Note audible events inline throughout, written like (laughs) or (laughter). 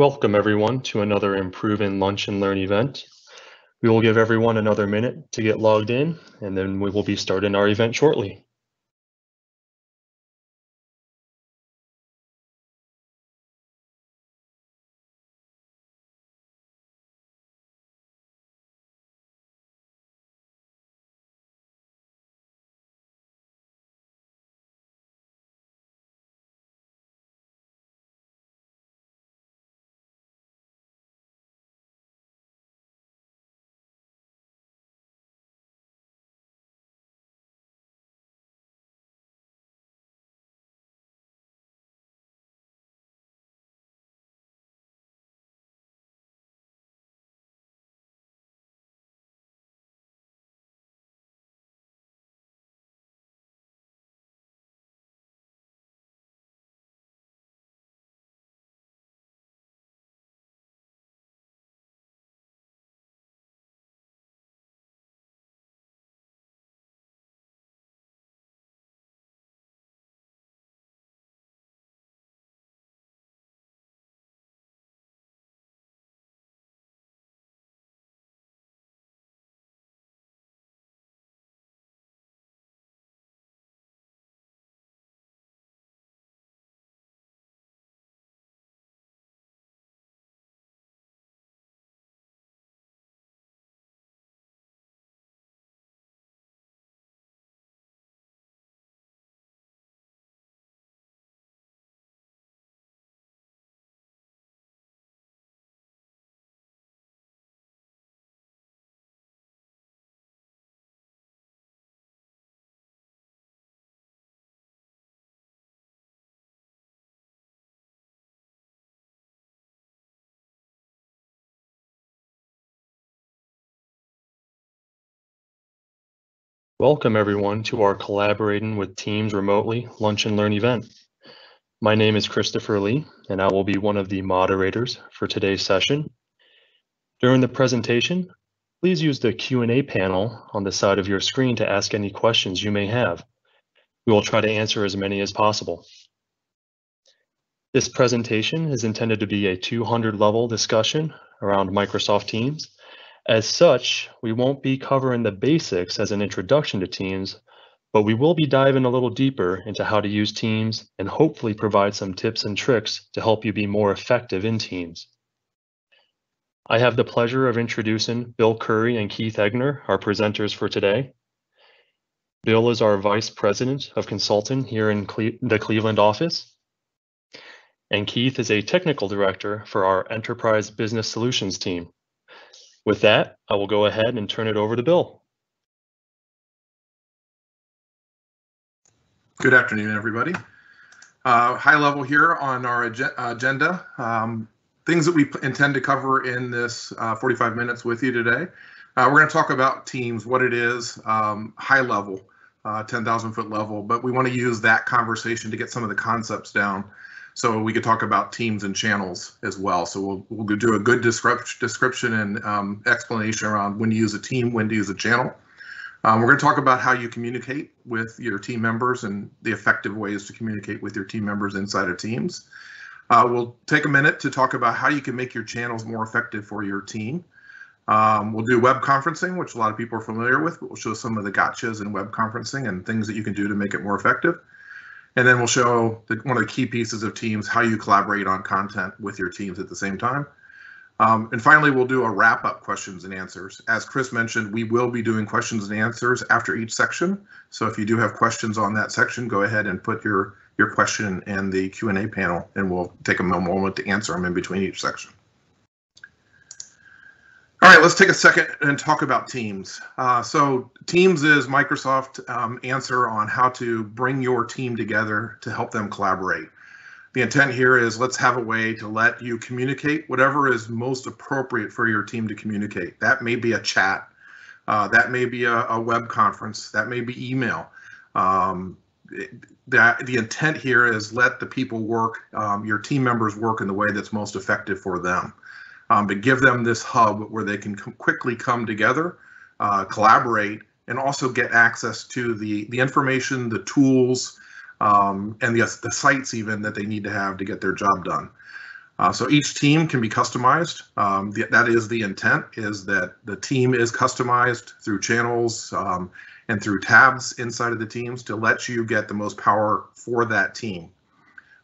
Welcome everyone to another Improving Lunch and Learn event. We will give everyone another minute to get logged in and then we will be starting our event shortly. Welcome everyone to our Collaborating with Teams Remotely Lunch and Learn event. My name is Christopher Lee and I will be one of the moderators for today's session. During the presentation, please use the Q&A panel on the side of your screen to ask any questions you may have. We will try to answer as many as possible. This presentation is intended to be a 200 level discussion around Microsoft Teams as such, we won't be covering the basics as an introduction to Teams, but we will be diving a little deeper into how to use Teams and hopefully provide some tips and tricks to help you be more effective in Teams. I have the pleasure of introducing Bill Curry and Keith Egner, our presenters for today. Bill is our Vice President of Consulting here in Cle the Cleveland office. And Keith is a Technical Director for our Enterprise Business Solutions team. With that, I will go ahead and turn it over to Bill. Good afternoon, everybody. Uh, high level here on our ag agenda. Um, things that we intend to cover in this uh, 45 minutes with you today. Uh, we're going to talk about Teams, what it is, um, high level, uh, 10,000 foot level, but we want to use that conversation to get some of the concepts down so we could talk about teams and channels as well. So we'll, we'll do a good description and um, explanation around when to use a team, when to use a channel. Um, we're going to talk about how you communicate with your team members and the effective ways to communicate with your team members inside of teams. Uh, we'll take a minute to talk about how you can make your channels more effective for your team. Um, we'll do web conferencing, which a lot of people are familiar with, but we'll show some of the gotchas in web conferencing and things that you can do to make it more effective. And then we'll show the, one of the key pieces of Teams, how you collaborate on content with your teams at the same time. Um, and finally, we'll do a wrap up questions and answers. As Chris mentioned, we will be doing questions and answers after each section. So if you do have questions on that section, go ahead and put your, your question in the Q&A panel and we'll take a moment to answer them in between each section. All right, let's take a second and talk about Teams. Uh, so Teams is Microsoft um, answer on how to bring your team together to help them collaborate. The intent here is let's have a way to let you communicate whatever is most appropriate for your team to communicate. That may be a chat, uh, that may be a, a, web conference, that may be email. Um, that the intent here is let the people work, um, your team members work in the way that's most effective for them um, to give them this hub where they can quickly come together, uh, collaborate, and also get access to the, the information, the tools, um, and the, the sites even that they need to have to get their job done. Uh, so each team can be customized. Um, th- that is the intent is that the team is customized through channels um, and through tabs inside of the teams to let you get the most power for that team.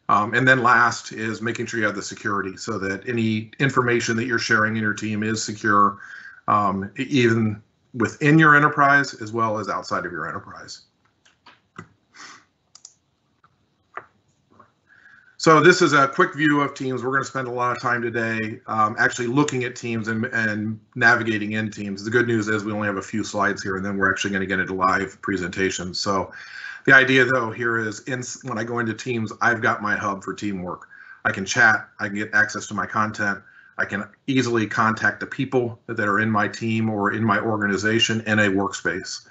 Um, and then last is making sure you have the security so that any information that you're sharing in your team is secure, um, even within your enterprise as well as outside of your enterprise. So this is a quick view of teams. We're going to spend a lot of time today um, actually looking at teams and, and navigating in teams. The good news is we only have a few slides here, and then we're actually going to get into live presentations. So the idea though here is in, when I go into teams, I've got my hub for teamwork. I can chat, I can get access to my content, I can easily contact the people that are in my team or in my organization in a workspace.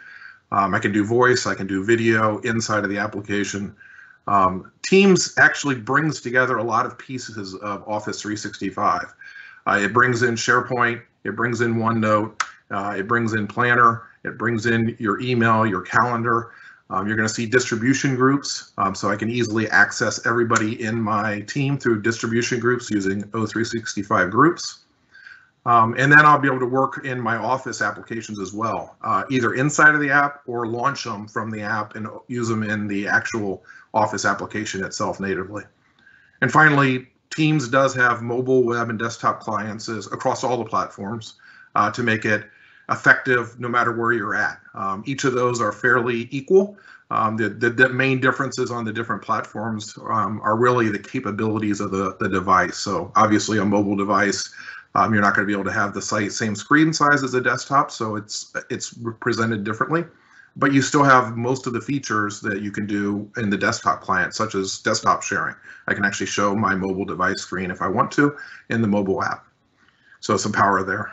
Um, I can do voice, I can do video inside of the application. Um, Teams actually brings together a lot of pieces of Office 365. Uh, it brings in SharePoint, it brings in OneNote, uh, it brings in Planner, it brings in your email, your calendar. Um, you're going to see distribution groups, um, so I can easily access everybody in my team through distribution groups using O365 groups. Um, and then I'll be able to work in my Office applications as well, uh, either inside of the app or launch them from the app and use them in the actual Office application itself natively. And finally, Teams does have mobile, web, and desktop clients across all the platforms uh, to make it effective no matter where you're at. Um, each of those are fairly equal. Um, the, the, the, main differences on the different platforms um, are really the capabilities of the, the device. So obviously a mobile device, um, you're not going to be able to have the site, same screen size as a desktop, so it's it's presented differently. But you still have most of the features that you can do in the desktop client, such as desktop sharing. I can actually show my mobile device screen if I want to in the mobile app. So some power there.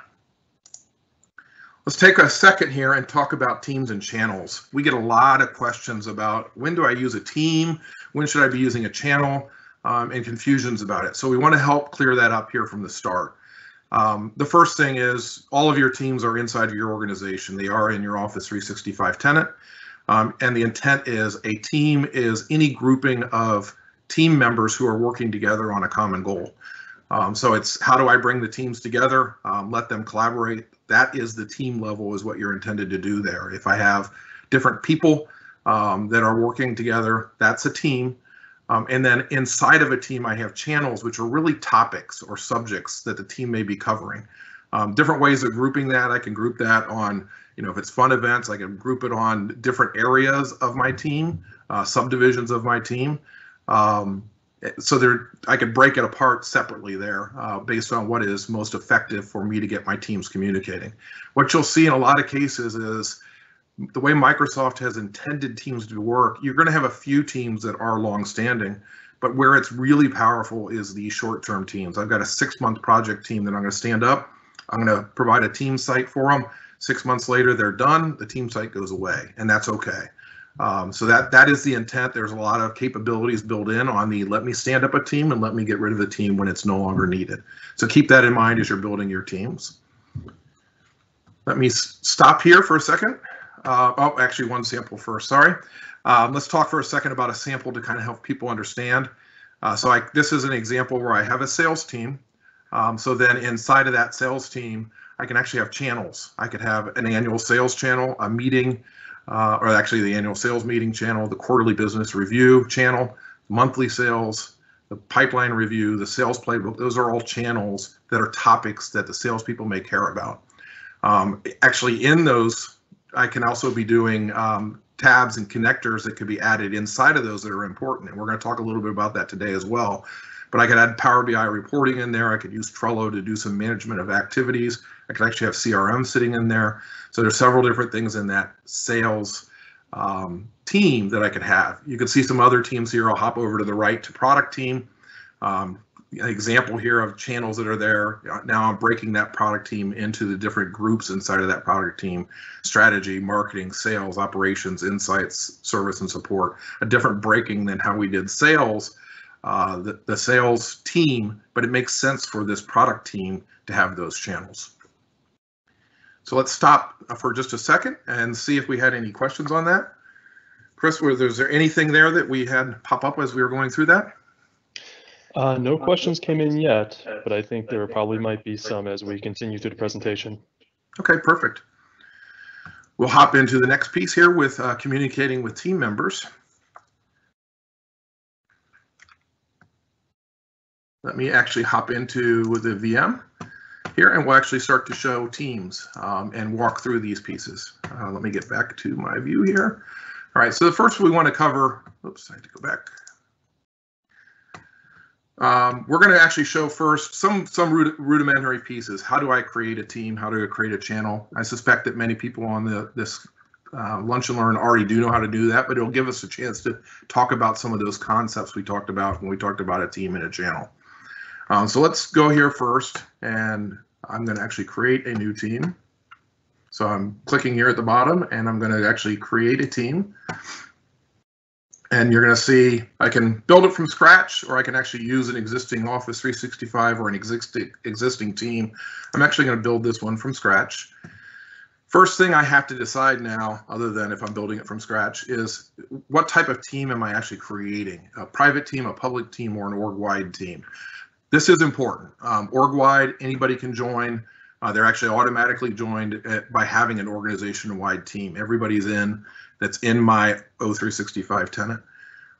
Let's take a second here and talk about teams and channels. We get a lot of questions about when do I use a team? When should I be using a channel? Um, and confusions about it. So we want to help clear that up here from the start. Um, the first thing is all of your teams are inside of your organization. They are in your Office 365 tenant. Um, and the intent is a team is any grouping of team members who are working together on a common goal. Um, so it's how do I bring the teams together, um, let them collaborate. That is the team level is what you're intended to do there. If I have different people um, that are working together, that's a team. Um, and then inside of a team, I have channels, which are really topics or subjects that the team may be covering. Um, different ways of grouping that. I can group that on, you know, if it's fun events, I can group it on different areas of my team, uh, subdivisions of my team. Um, so there I could break it apart separately there uh, based on what is most effective for me to get my teams communicating. What you'll see in a lot of cases is the way Microsoft has intended teams to work, you're going to have a few teams that are long-standing, but where it's really powerful is the short-term teams. I've got a six-month project team that I'm going to stand up. I'm going to provide a team site for them. Six months later, they're done. The team site goes away, and that's okay. Um, so that that is the intent. There's a lot of capabilities built in on the let me stand up a team and let me get rid of the team when it's no longer needed. So keep that in mind as you're building your teams. Let me stop here for a second. Uh, oh, actually one sample first, sorry. Um, let's talk for a second about a sample to kind of help people understand. Uh, so I, this is an example where I have a sales team. Um, so then inside of that sales team, I can actually have channels. I could have an annual sales channel, a meeting, uh, or actually the annual sales meeting channel, the quarterly business review channel, monthly sales, the pipeline review, the sales playbook. Those are all channels that are topics that the salespeople may care about. Um, actually, in those, I can also be doing um, tabs and connectors that could be added inside of those that are important. And we're going to talk a little bit about that today as well. But I could add Power BI reporting in there. I could use Trello to do some management of activities. I could actually have CRM sitting in there. So there's several different things in that sales um, team that I could have. You can see some other teams here. I'll hop over to the right to product team. Um, an example here of channels that are there. Now I'm breaking that product team into the different groups inside of that product team, strategy, marketing, sales, operations, insights, service and support, a different breaking than how we did sales, uh, the, the sales team, but it makes sense for this product team to have those channels. So let's stop for just a second and see if we had any questions on that. Chris, was there anything there that we had pop up as we were going through that? Uh, no questions came in yet, but I think there probably might be some as we continue through the presentation. Okay, perfect. We'll hop into the next piece here with uh, communicating with team members. Let me actually hop into the VM here and we'll actually start to show teams um, and walk through these pieces. Uh, let me get back to my view here. All right, so the first we want to cover, oops, I had to go back. Um, we're going to actually show first some some rudimentary pieces. How do I create a team? How do I create a channel? I suspect that many people on the this uh, Lunch and Learn already do know how to do that, but it'll give us a chance to talk about some of those concepts we talked about when we talked about a team and a channel. Um, so let's go here first, and I'm going to actually create a new team. So I'm clicking here at the bottom, and I'm going to actually create a team. And you're going to see I can build it from scratch, or I can actually use an existing Office 365 or an existing existing team. I'm actually going to build this one from scratch. First thing I have to decide now, other than if I'm building it from scratch, is what type of team am I actually creating? A private team, a public team, or an org-wide team? This is important. Um, org-wide, anybody can join. Uh, they're actually automatically joined at, by having an organization-wide team. Everybody's in that's in my O365 tenant.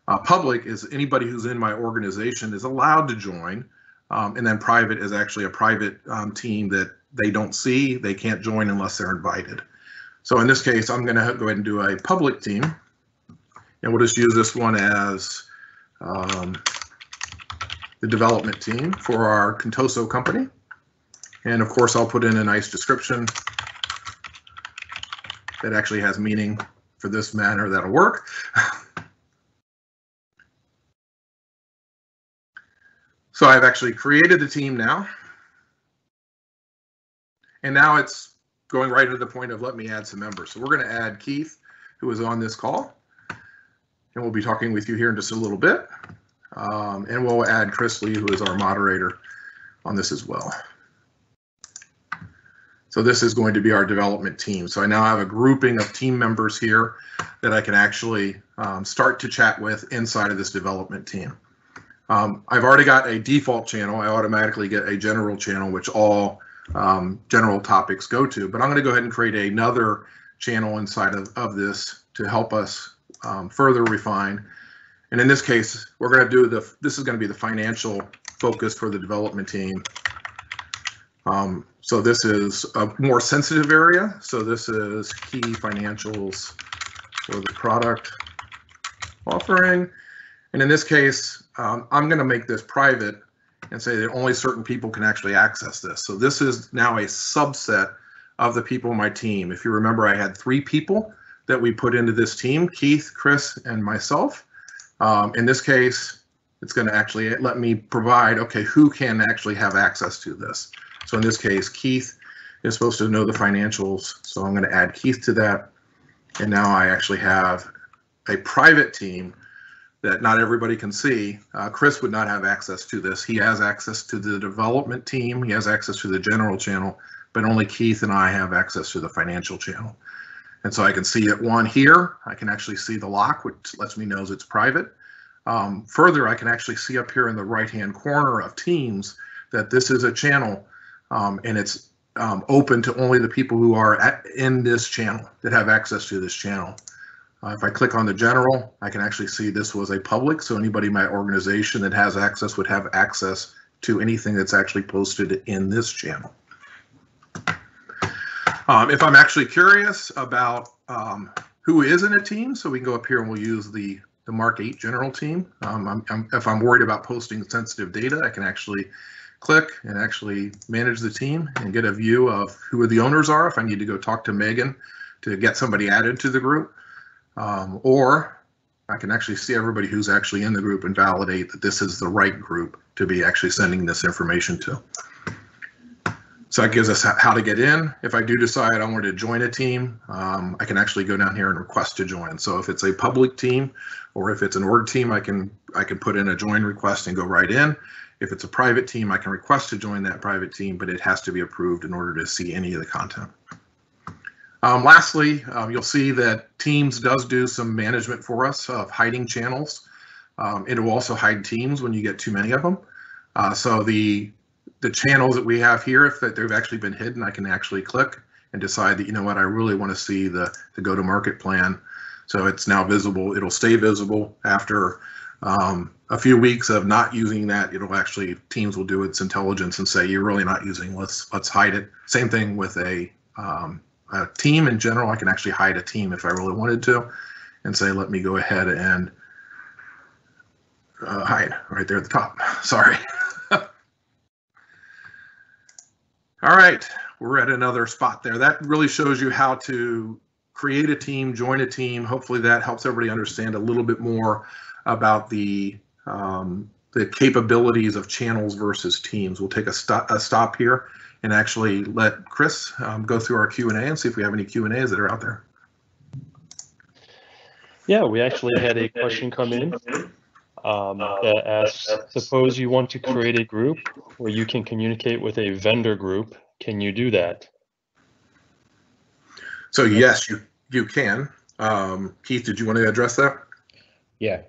Uh, public is anybody who's in my organization is allowed to join. Um, and then private is actually a private um, team that they don't see. They can't join unless they're invited. So in this case, I'm going to go ahead and do a public team. And we'll just use this one as um, the development team for our Contoso company. And of course, I'll put in a nice description that actually has meaning for this matter that'll work. (laughs) so I've actually created the team now. And now it's going right to the point of let me add some members. So we're going to add Keith, who is on this call. And we'll be talking with you here in just a little bit. Um, and we'll add Chris Lee, who is our moderator on this as well. So this is going to be our development team. So I now have a grouping of team members here that I can actually um, start to chat with inside of this development team. Um, I've already got a default channel. I automatically get a general channel, which all um, general topics go to. But I'm going to go ahead and create another channel inside of, of this to help us um, further refine and in this case, we're going to do the, this is going to be the financial focus for the development team. Um, so this is a more sensitive area. So this is key financials for the product offering. And in this case, um, I'm going to make this private and say that only certain people can actually access this. So this is now a subset of the people in my team. If you remember, I had three people that we put into this team, Keith, Chris, and myself. Um, in this case, it's going to actually let me provide, okay, who can actually have access to this? So in this case, Keith is supposed to know the financials. So I'm going to add Keith to that. And now I actually have a private team that not everybody can see. Uh, Chris would not have access to this. He has access to the development team. He has access to the general channel, but only Keith and I have access to the financial channel. And so I can see it one here. I can actually see the lock, which lets me know it's private. Um, further, I can actually see up here in the right-hand corner of Teams that this is a channel um, and it's um, open to only the people who are at, in this channel that have access to this channel. Uh, if I click on the general, I can actually see this was a public, so anybody in my organization that has access would have access to anything that's actually posted in this channel. Um, if I'm actually curious about um, who is in a team, so we can go up here and we'll use the, the Mark 8 general team. Um, I'm, I'm, if I'm worried about posting sensitive data, I can actually click and actually manage the team and get a view of who the owners are if I need to go talk to Megan to get somebody added to the group. Um, or I can actually see everybody who's actually in the group and validate that this is the right group to be actually sending this information to. So that gives us how to get in. If I do decide I want to join a team, um, I can actually go down here and request to join. So if it's a public team or if it's an org team, I can I can put in a join request and go right in. If it's a private team, I can request to join that private team, but it has to be approved in order to see any of the content. Um, lastly, um, you'll see that Teams does do some management for us of hiding channels. Um, it will also hide teams when you get too many of them. Uh, so the the channels that we have here, if that they've actually been hidden, I can actually click and decide that you know what I really want to see the the go to market plan. So it's now visible. It'll stay visible after um, a few weeks of not using that. It'll actually teams will do its intelligence and say you're really not using. Let's let's hide it. Same thing with a, um, a team in general. I can actually hide a team if I really wanted to, and say let me go ahead and uh, hide right there at the top. (laughs) Sorry. All right, we're at another spot there. That really shows you how to create a team, join a team. Hopefully that helps everybody understand a little bit more about the um, the capabilities of channels versus teams. We'll take a, stop, a stop here and actually let Chris um, go through our Q&A and see if we have any Q&As that are out there. Yeah, we actually had a question come in um, that asks, suppose you want to create a group where you can communicate with a vendor group. Can you do that? So yes, you you can. Um, Keith, did you want to address that? Yeah.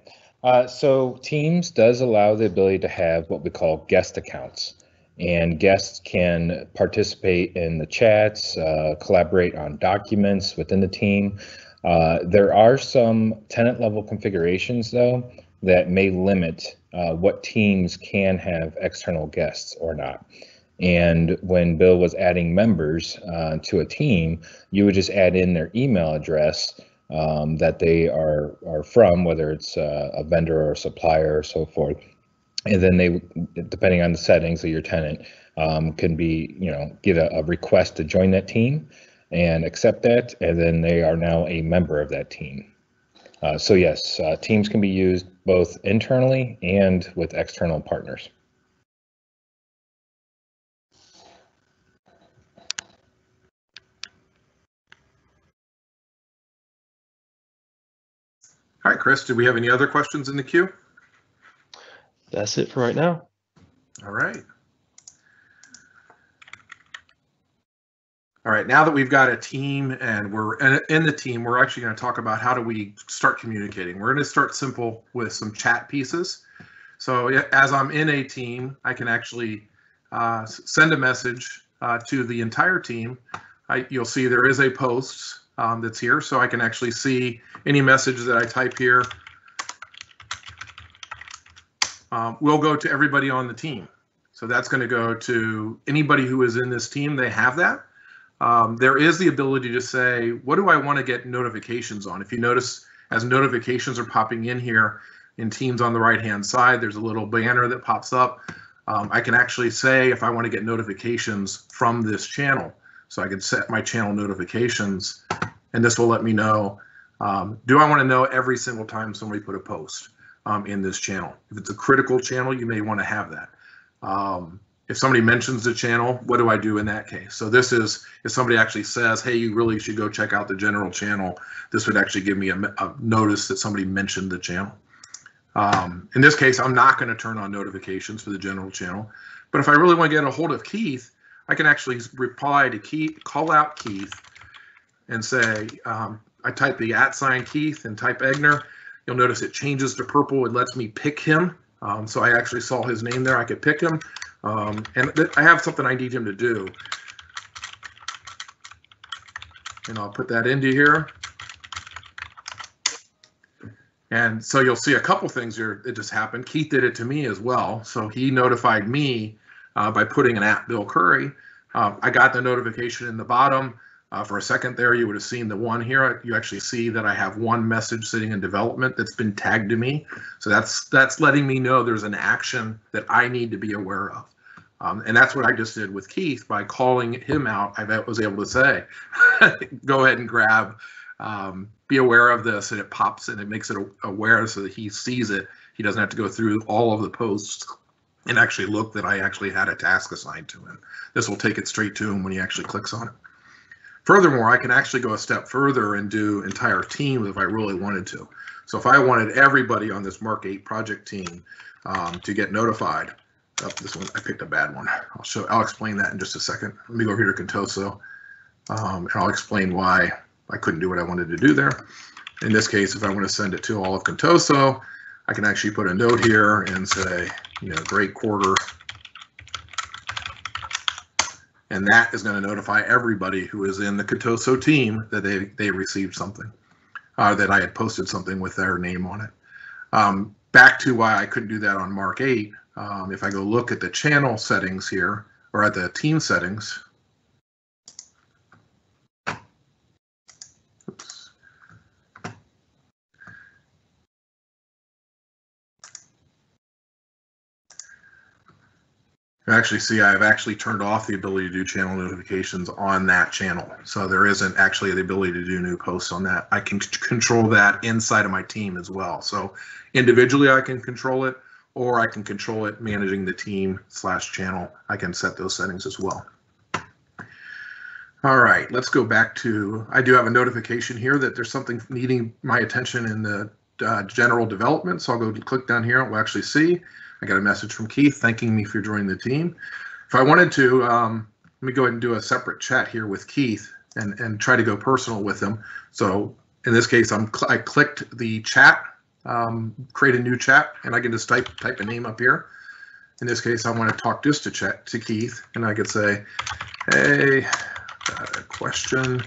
Uh, so Teams does allow the ability to have what we call guest accounts, and guests can participate in the chats, uh, collaborate on documents within the team. Uh, there are some tenant level configurations though that may limit uh, what teams can have external guests or not. And when Bill was adding members uh, to a team, you would just add in their email address um, that they are are from, whether it's uh, a vendor or a supplier or so forth. And then they, depending on the settings of your tenant, um, can be, you know, get a, a request to join that team and accept that, and then they are now a member of that team. Uh, so yes, uh, teams can be used both internally and with external partners. All right, Chris, do we have any other questions in the queue? That's it for right now. All right. All right, now that we've got a team and we're in the team, we're actually going to talk about how do we start communicating. We're going to start simple with some chat pieces. So as I'm in a team, I can actually uh, send a message uh, to the entire team. I, you'll see there is a post um, that's here, so I can actually see any message that I type here um, will go to everybody on the team. So that's going to go to anybody who is in this team. They have that. Um, there is the ability to say, what do I want to get notifications on? If you notice, as notifications are popping in here in Teams on the right-hand side, there's a little banner that pops up. Um, I can actually say if I want to get notifications from this channel. So I can set my channel notifications, and this will let me know, um, do I want to know every single time somebody put a post um, in this channel? If it's a critical channel, you may want to have that. If somebody mentions the channel, what do I do in that case? So this is, if somebody actually says, hey, you really should go check out the general channel, this would actually give me a, a notice that somebody mentioned the channel. Um, in this case, I'm not going to turn on notifications for the general channel. But if I really want to get a hold of Keith, I can actually reply to Keith, call out Keith, and say, um, I type the at sign Keith and type Egner. You'll notice it changes to purple. It lets me pick him. Um, so I actually saw his name there. I could pick him. Um, and I have something I need him to do. And I'll put that into here. And so you'll see a couple things here that just happened. Keith did it to me as well. So he notified me uh, by putting an at Bill Curry. Uh, I got the notification in the bottom. Uh, for a second there, you would have seen the one here. You actually see that I have one message sitting in development that's been tagged to me. So that's that's letting me know there's an action that I need to be aware of. Um, and that's what I just did with Keith by calling him out. I was able to say, (laughs) go ahead and grab, um, be aware of this, and it pops and it makes it aware so that he sees it. He doesn't have to go through all of the posts and actually look that I actually had a task assigned to him. This will take it straight to him when he actually clicks on it. Furthermore, I can actually go a step further and do entire teams if I really wanted to. So if I wanted everybody on this Mark 8 project team um, to get notified, Oh, this one, I picked a bad one. I'll show, I'll explain that in just a second. Let me go here to Contoso. Um, and I'll explain why I couldn't do what I wanted to do there. In this case, if I want to send it to all of Contoso, I can actually put a note here and say, you know, great quarter. And that is going to notify everybody who is in the Contoso team that they, they received something, uh, that I had posted something with their name on it. Um, back to why I couldn't do that on Mark 8. Um, if I go look at the channel settings here, or at the team settings. You actually see I've actually turned off the ability to do channel notifications on that channel. So there isn't actually the ability to do new posts on that. I can control that inside of my team as well. So individually I can control it or I can control it managing the team slash channel. I can set those settings as well. All right, let's go back to, I do have a notification here that there's something needing my attention in the uh, general development. So I'll go click down here and we'll actually see. I got a message from Keith thanking me for joining the team. If I wanted to, um, let me go ahead and do a separate chat here with Keith and, and try to go personal with him. So in this case, I'm I clicked the chat, um, create a new chat, and I can just type type a name up here. In this case, I want to talk just to chat to Keith, and I could say, "Hey, a question."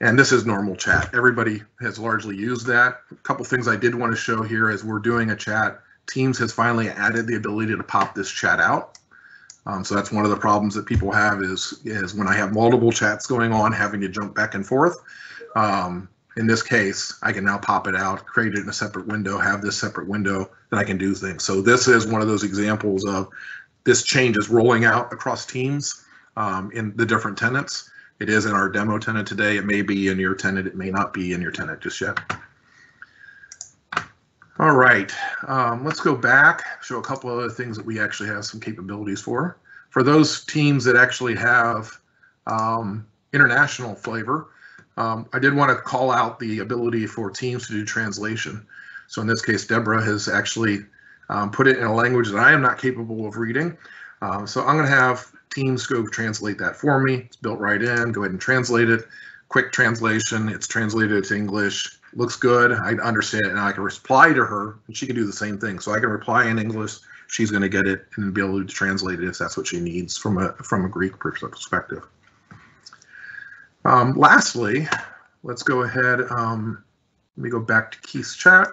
And this is normal chat. Everybody has largely used that. A couple things I did want to show here as we're doing a chat. Teams has finally added the ability to pop this chat out. Um, so that's one of the problems that people have is is when I have multiple chats going on, having to jump back and forth. Um, in this case, I can now pop it out, create it in a separate window, have this separate window that I can do things. So this is one of those examples of this change is rolling out across teams um, in the different tenants. It is in our demo tenant today. It may be in your tenant. It may not be in your tenant just yet. All right, um, let's go back, show a couple other things that we actually have some capabilities for. For those teams that actually have um, international flavor, um, I did want to call out the ability for teams to do translation. So in this case, Deborah has actually um, put it in a language that I am not capable of reading. Um, so I'm going to have teams go translate that for me. It's built right in. Go ahead and translate it. Quick translation. It's translated to English looks good. I understand it, and I can reply to her, and she can do the same thing. So I can reply in English. She's going to get it and be able to translate it if that's what she needs from a from a Greek perspective. Um, lastly, let's go ahead. Um, let me go back to Keith's chat.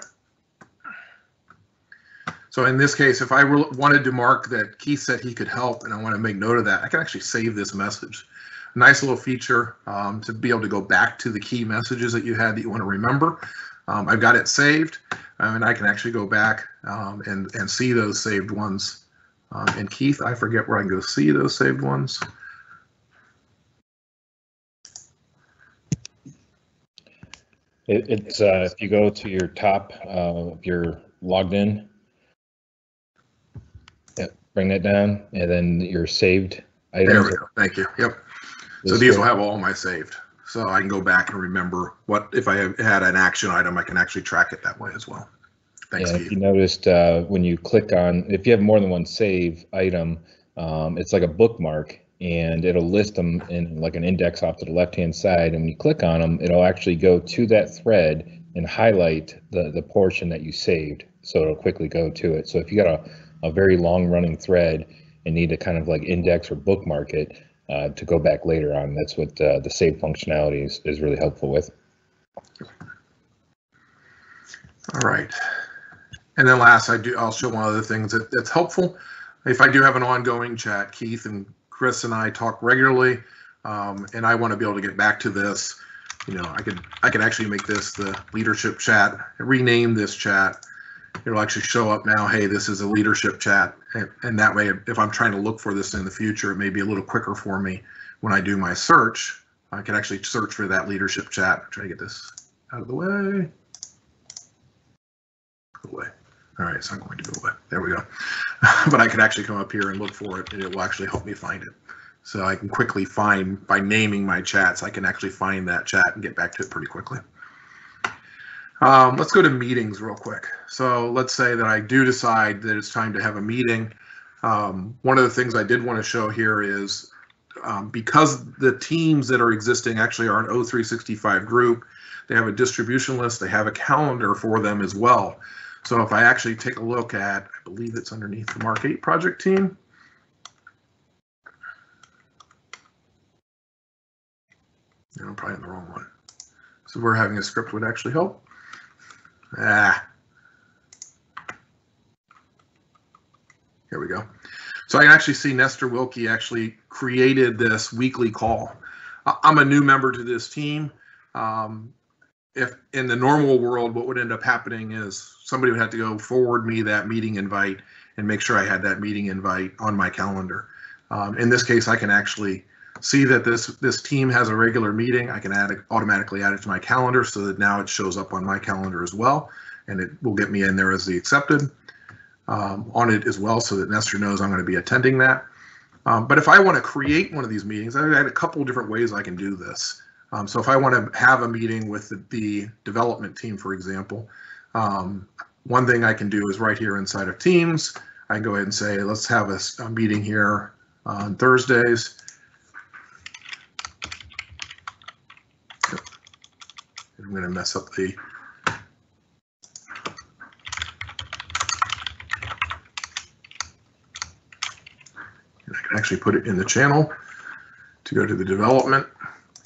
So in this case, if I wanted to mark that Keith said he could help, and I want to make note of that, I can actually save this message nice little feature um, to be able to go back to the key messages that you had that you want to remember. Um, I've got it saved, um, and I can actually go back um, and, and see those saved ones. Um, and Keith, I forget where I can go see those saved ones. It, it's uh, if you go to your top, uh, if you're logged in, yep, bring that down, and then your saved items. There we go. Thank you. Yep. So these will have all my saved. So I can go back and remember what, if I had an action item, I can actually track it that way as well. Thanks, Yeah, if you noticed, uh, when you click on, if you have more than one save item, um, it's like a bookmark and it'll list them in like an index off to the left-hand side. And when you click on them, it'll actually go to that thread and highlight the, the portion that you saved. So it'll quickly go to it. So if you got a, a very long running thread and need to kind of like index or bookmark it, uh, to go back later on, that's what, uh, the save functionality is, is really helpful with. All right. And then last, I do, I'll show one other things that, that's helpful. If I do have an ongoing chat, Keith and Chris and I talk regularly, um, and I want to be able to get back to this. You know, I could, I could actually make this the leadership chat, rename this chat. It'll actually show up now, hey, this is a leadership chat. And, and that way, if I'm trying to look for this in the future, it may be a little quicker for me when I do my search. I can actually search for that leadership chat. Try to get this out of the way. Go away. All right, it's not going to go away. There we go. (laughs) but I can actually come up here and look for it, and it will actually help me find it. So I can quickly find by naming my chats. I can actually find that chat and get back to it pretty quickly. Um, let's go to meetings real quick. So let's say that I do decide that it's time to have a meeting. Um, one of the things I did want to show here is um, because the teams that are existing actually are an O365 group, they have a distribution list, they have a calendar for them as well. So if I actually take a look at, I believe it's underneath the Mark 8 project team. No, I'm probably in the wrong one. So we're having a script would actually help. Ah. Here we go. So I can actually see Nestor Wilke actually created this weekly call. I'm a new member to this team. Um, if in the normal world, what would end up happening is somebody would have to go forward me that meeting invite and make sure I had that meeting invite on my calendar. Um, in this case, I can actually see that this this team has a regular meeting. I can add it, automatically add it to my calendar so that now it shows up on my calendar as well, and it will get me in there as the accepted um, on it as well, so that Nestor knows I'm going to be attending that. Um, but if I want to create one of these meetings, I've got a couple different ways I can do this. Um, so if I want to have a meeting with the, the development team, for example, um, one thing I can do is right here inside of Teams, I can go ahead and say, let's have a meeting here on Thursdays. I'm going to mess up the. And I can actually put it in the channel to go to the development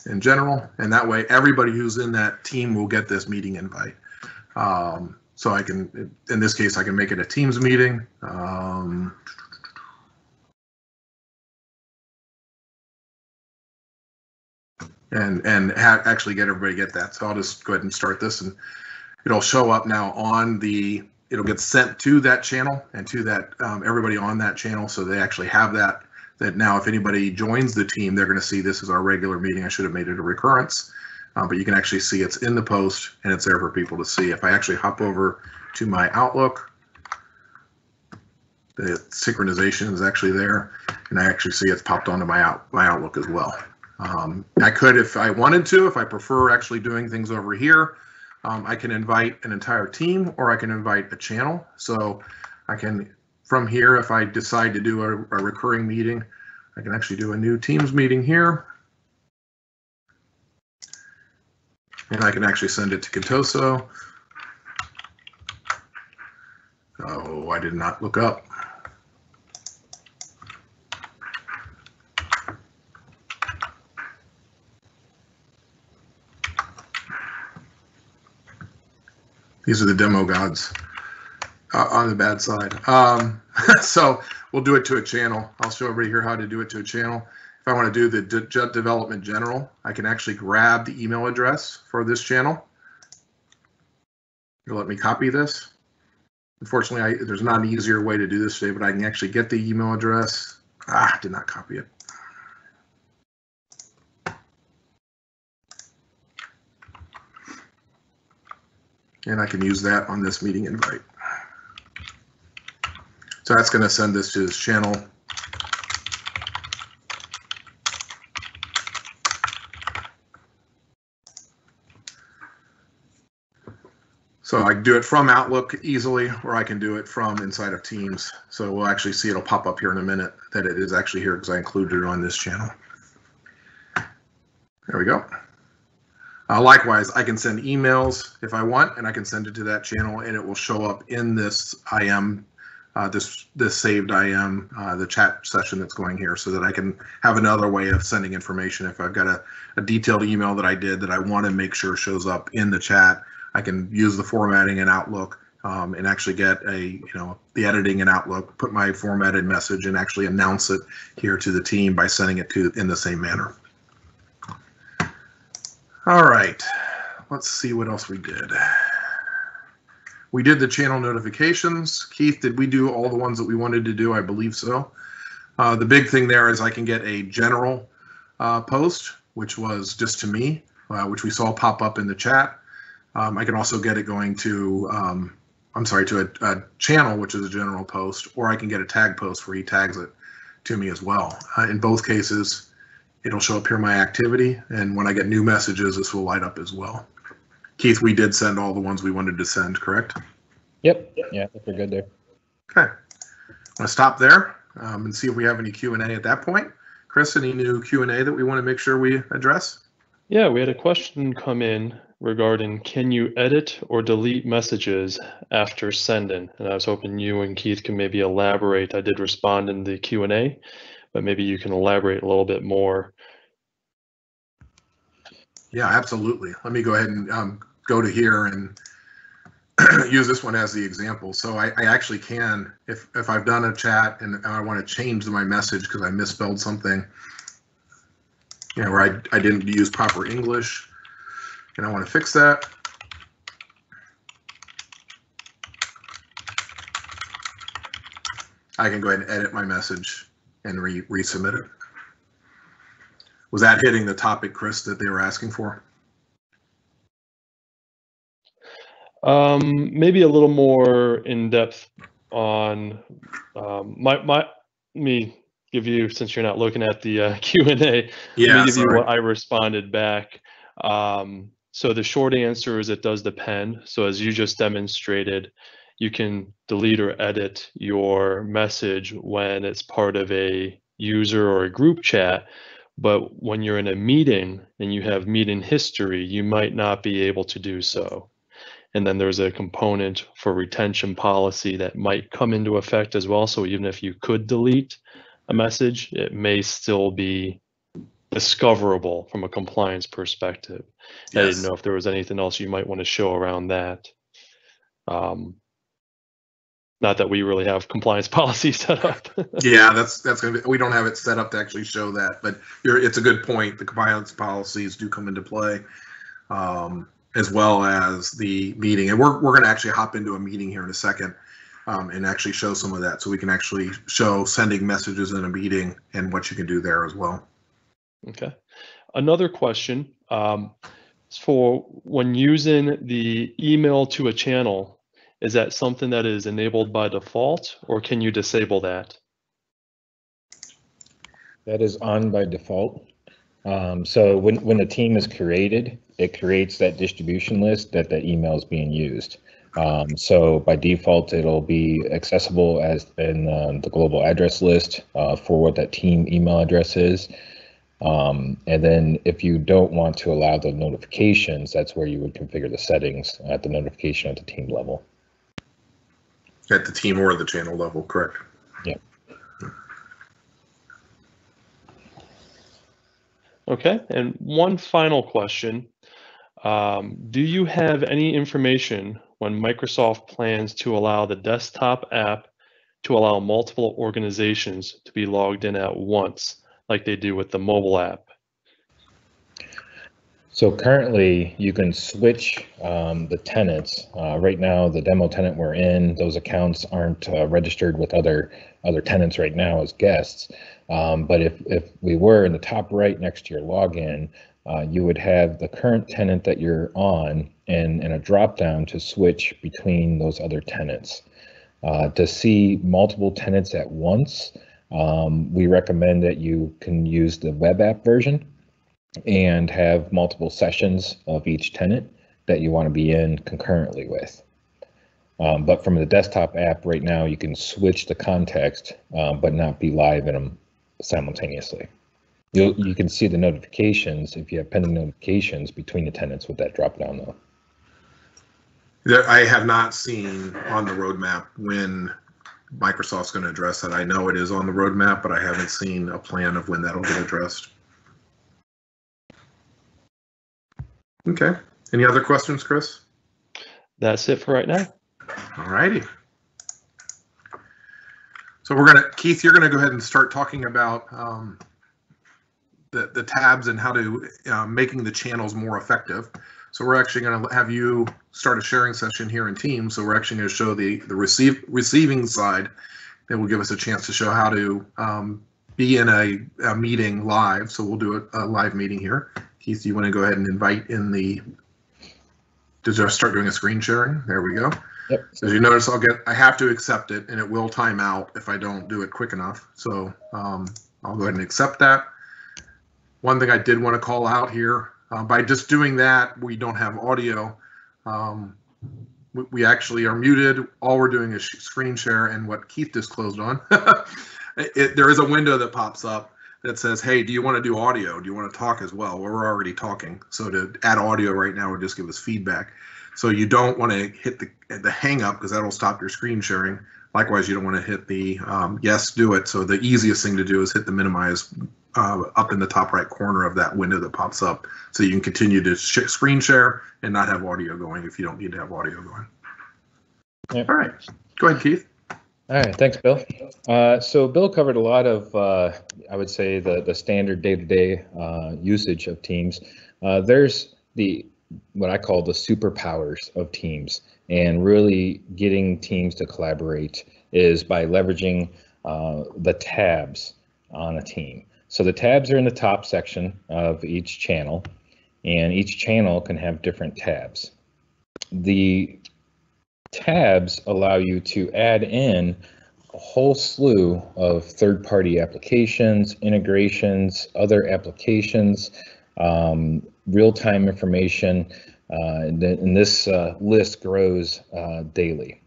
in general, and that way everybody who's in that team will get this meeting invite. Um, so I can, in this case, I can make it a Teams meeting. Um, and and actually get everybody get that. So I'll just go ahead and start this, and it'll show up now on the. It'll get sent to that channel and to that um, everybody on that channel, so they actually have that. That now, if anybody joins the team, they're going to see this is our regular meeting. I should have made it a recurrence, uh, but you can actually see it's in the post and it's there for people to see. If I actually hop over to my Outlook, the synchronization is actually there, and I actually see it's popped onto my out my Outlook as well. Um, I could, if I wanted to, if I prefer actually doing things over here, um, I can invite an entire team or I can invite a channel. So I can, from here, if I decide to do a, a recurring meeting, I can actually do a new Teams meeting here. And I can actually send it to Contoso. Oh, I did not look up. These are the demo gods uh, on the bad side. Um, (laughs) so we'll do it to a channel. I'll show everybody here how to do it to a channel. If I want to do the de- de- development general, I can actually grab the email address for this channel. You'll let me copy this. Unfortunately, I, there's not an easier way to do this today, but I can actually get the email address. Ah, did not copy it. And I can use that on this meeting invite. So that's going to send this to this channel. So I can do it from Outlook easily, or I can do it from inside of Teams. So we'll actually see it'll pop up here in a minute that it is actually here because I included it on this channel. There we go. Uh, likewise, I can send emails if I want, and I can send it to that channel, and it will show up in this IM, uh, this this saved IM, uh, the chat session that's going here, so that I can have another way of sending information. If I've got a, a detailed email that I did that I want to make sure shows up in the chat, I can use the formatting in Outlook um, and actually get a you know the editing in Outlook, put my formatted message, and actually announce it here to the team by sending it to in the same manner. All right, let's see what else we did. We did the channel notifications. Keith, did we do all the ones that we wanted to do? I believe so. Uh, the big thing there is I can get a general uh, post, which was just to me, uh, which we saw pop up in the chat. Um, I can also get it going to, um, I'm sorry, to a, a, channel, which is a general post, or I can get a tag post where he tags it to me as well. Uh, in both cases, it'll show up here my activity, and when I get new messages, this will light up as well. Keith, we did send all the ones we wanted to send, correct? Yep. Yeah, I think we're good there. Okay. I'm gonna stop there um, and see if we have any Q and A at that point. Chris, any new Q and A that we want to make sure we address? Yeah, we had a question come in regarding can you edit or delete messages after sending? And I was hoping you and Keith can maybe elaborate. I did respond in the Q&A, but maybe you can elaborate a little bit more. Yeah, absolutely. Let me go ahead and um, go to here and (clears throat) use this one as the example. So I, I, actually can, if, if I've done a chat and I want to change my message because I misspelled something, you know, where I, I didn't use proper English, and I want to fix that. I can go ahead and edit my message and re resubmit it. Was that hitting the topic, Chris, that they were asking for? Um, maybe a little more in depth on um, my my me give you since you're not looking at the uh, (laughs) Q and A. Yeah, let me give sorry. you what I responded back. Um, so the short answer is it does depend. So as you just demonstrated, you can delete or edit your message when it's part of a user or a group chat. But when you're in a meeting and you have meeting history, you might not be able to do so. And then there's a component for retention policy that might come into effect as well. So even if you could delete a message, it may still be discoverable from a compliance perspective. I didn't know if there was anything else you might want to show around that. Um, not that we really have compliance (laughs) policy set up. Yeah, that's that's gonna be. We don't have it set up to actually show that, but you're, it's a good point. The compliance policies do come into play, um, as well as the meeting, and we're we're gonna actually hop into a meeting here in a second, um, and actually show some of that, so we can actually show sending messages in a meeting and what you can do there as well. Okay. Another question um, is for when using the email to a channel, is that something that is enabled by default or can you disable that? That is on by default. Um, so when, when a team is created, it creates that distribution list that the email is being used. Um, so by default, it'll be accessible as in um, the global address list uh, for what that team email address is. Um, and then if you don't want to allow the notifications, that's where you would configure the settings at the notification at the team level. At the team or the channel level, correct? Okay. And one final question. Um, do you have any information when Microsoft plans to allow the desktop app to allow multiple organizations to be logged in at once, like they do with the mobile app? So currently, you can switch um, the tenants. Uh, right now, the demo tenant we're in, those accounts aren't uh, registered with other other tenants right now as guests. Um, but if if we were in the top right next to your login, uh, you would have the current tenant that you're on and, and a drop down to switch between those other tenants. Uh, to see multiple tenants at once, um, we recommend that you can use the web app version and have multiple sessions of each tenant that you want to be in concurrently with. Um, but from the desktop app right now, you can switch the context, um, but not be live in them simultaneously. You you can see the notifications if you have pending notifications between the tenants with that drop down though. There, I have not seen on the roadmap when Microsoft's going to address that. I know it is on the roadmap, but I haven't seen a plan of when that'll get addressed. Okay. Any other questions, Chris? That's it for right now. All righty. So we're gonna, Keith, you're gonna go ahead and start talking about um, the the tabs and how to uh, making the channels more effective. So we're actually gonna have you start a sharing session here in Teams. So we're actually gonna show the the receive receiving side. That will give us a chance to show how to um, be in a, a meeting live. So we'll do a, a live meeting here. Keith, do you want to go ahead and invite in the? Does start doing a screen sharing? There we go. Yep. As you notice, I'll get, I have to accept it and it will time out if I don't do it quick enough. So um, I'll go ahead and accept that. One thing I did want to call out here, uh, by just doing that, we don't have audio. Um, we, we actually are muted. All we're doing is screen share and what Keith just closed on. (laughs) it, there is a window that pops up that says, hey, do you want to do audio? Do you want to talk as well? Well, we're already talking. So to add audio right now would just give us feedback. So you don't want to hit the, the hang up because that'll stop your screen sharing. Likewise, you don't want to hit the um, yes, do it. So the easiest thing to do is hit the minimize uh, up in the top right corner of that window that pops up. So you can continue to sh screen share and not have audio going if you don't need to have audio going. Yep. All right, go ahead, Keith. All right, thanks, Bill. Uh, so Bill covered a lot of, uh, I would say, the the standard day-to-day uh, usage of Teams. Uh, there's the what I call the superpowers of Teams, and really getting teams to collaborate is by leveraging uh, the tabs on a team. So the tabs are in the top section of each channel, and each channel can have different tabs. The tabs allow you to add in a whole slew of third-party applications, integrations, other applications, um, real-time information, uh, and, and, this uh, list grows uh, daily.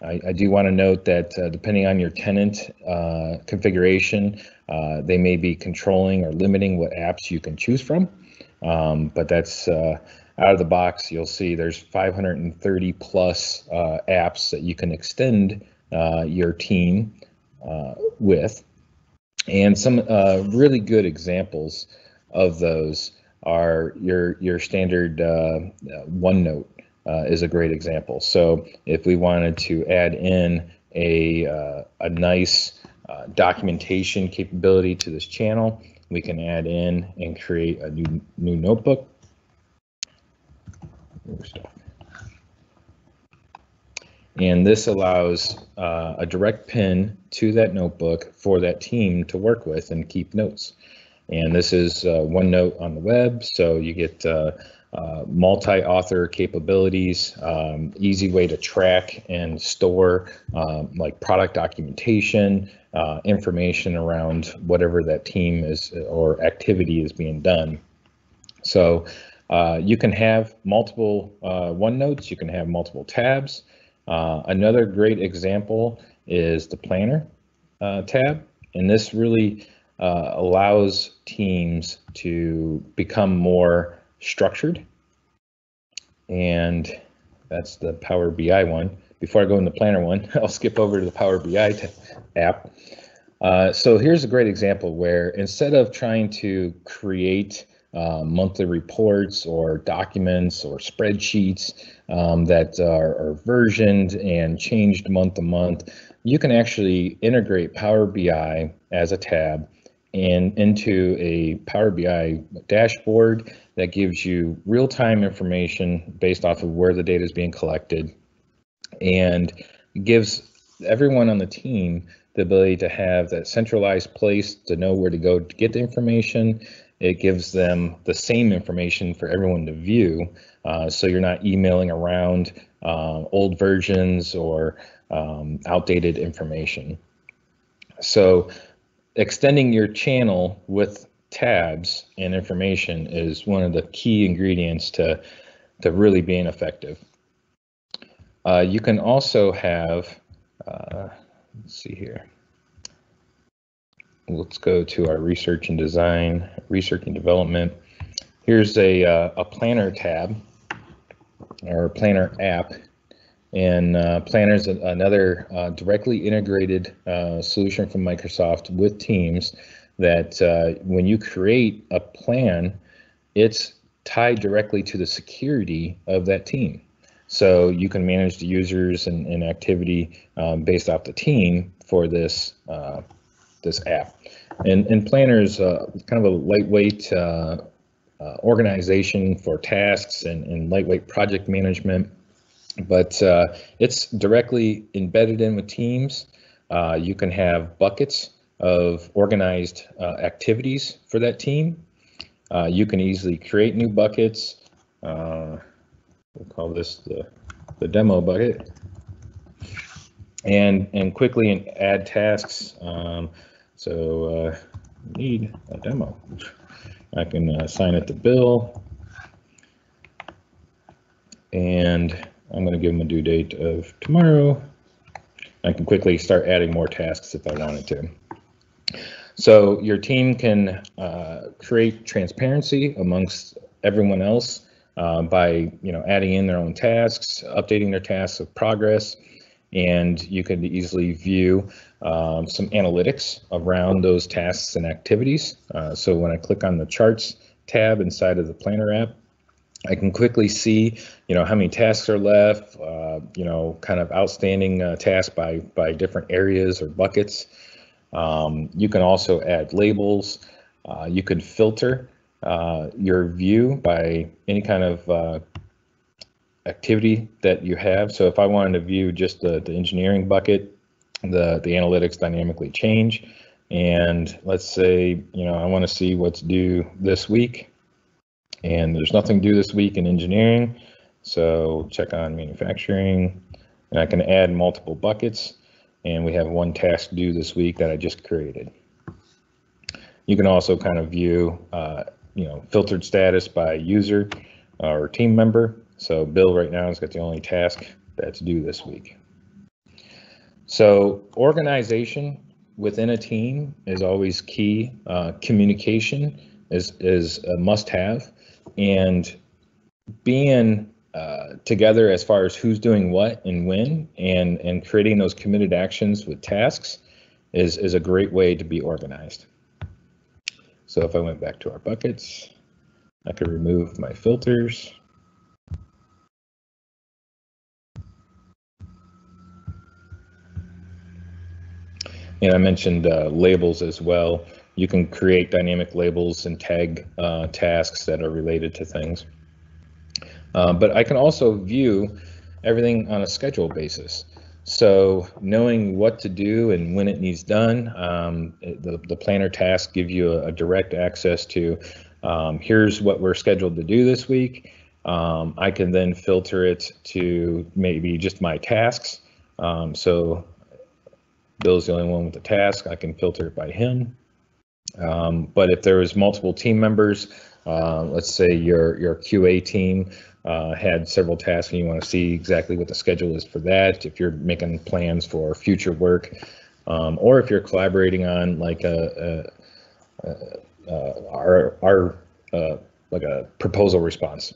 I, I, do want to note that uh, depending on your tenant uh, configuration, uh, they may be controlling or limiting what apps you can choose from, um, but that's out of the box, you'll see there's 530 plus apps that you can extend your team with. And some really good examples of those are your, your standard uh, OneNote uh, is a great example. So if we wanted to add in a, a nice documentation capability to this channel, we can add in and create a new, new notebook. And this allows uh, a direct pin to that notebook for that team to work with and keep notes. And this is uh, OneNote on the web, so you get uh, uh, multi-author capabilities, um, easy way to track and store um, like product documentation, uh, information around whatever that team is or activity is being done. So uh, you can have multiple uh, OneNotes, you can have multiple tabs. Uh, another great example is the Planner uh, tab, and this really uh, allows teams to become more structured. And that's the Power BI one. Before I go in the Planner one, (laughs) I'll skip over to the Power BI app. Uh, so here's a great example where instead of trying to create uh, monthly reports or documents or spreadsheets um, that are, are, versioned and changed month to month, you can actually integrate Power BI as a tab and into a Power BI dashboard that gives you real-time information based off of where the data is being collected and gives everyone on the team the ability to have that centralized place to know where to go to get the information it gives them the same information for everyone to view. Uh, so you're not emailing around uh, old versions or um, outdated information. So extending your channel with tabs and information is one of the key ingredients to, to really being effective. Uh, you can also have, uh, let's see here let's go to our research and design, research and development. Here's a, uh, a planner tab or planner app. And uh, Planner is another uh, directly integrated uh, solution from Microsoft with Teams that uh, when you create a plan, it's tied directly to the security of that team. So you can manage the users and, and activity um, based off the team for this uh, this app. And, and Planner is uh, kind of a lightweight organization for tasks and, and lightweight project management, but uh, it's directly embedded in with Teams. Uh, you can have buckets of organized uh, activities for that team. you can easily create new buckets. we'll call this the, the demo bucket and and quickly add tasks. Um, so uh, need a demo. I can uh, assign it to Bill. And I'm going to give them a due date of tomorrow. I can quickly start adding more tasks if I wanted to. So your team can uh, create transparency amongst everyone else uh, by you know adding in their own tasks, updating their tasks of progress, and you can easily view um, some analytics around those tasks and activities. Uh, so when I click on the charts tab inside of the planner app, I can quickly see, you know, how many tasks are left, uh, you know, kind of outstanding uh, tasks by by different areas or buckets. Um, you can also add labels. Uh, you can filter uh, your view by any kind of uh, activity that you have. So if I wanted to view just the, the engineering bucket, the, the analytics dynamically change. And let's say, you know, I want to see what's due this week. And there's nothing due this week in engineering. So check on manufacturing. And I can add multiple buckets. And we have one task due this week that I just created. You can also kind of view, uh, you know, filtered status by user or team member. So Bill right now has got the only task that's due this week. So organization within a team is always key. Uh, communication is, is a must have and being uh, together as far as who's doing what and when and, and creating those committed actions with tasks is, is a great way to be organized. So if I went back to our buckets, I could remove my filters. And I mentioned uh, labels as well. You can create dynamic labels and tag uh, tasks that are related to things. Uh, but I can also view everything on a schedule basis. So knowing what to do and when it needs done, um, the, the planner task give you a, a direct access to um, here's what we're scheduled to do this week. Um, I can then filter it to maybe just my tasks. Um, so Bill's the only one with the task. I can filter it by him. Um, but if there was multiple team members, uh, let's say your your QA team uh, had several tasks and you want to see exactly what the schedule is for that. If you're making plans for future work, um, or if you're collaborating on like a, a, a, a our our uh, like a proposal response,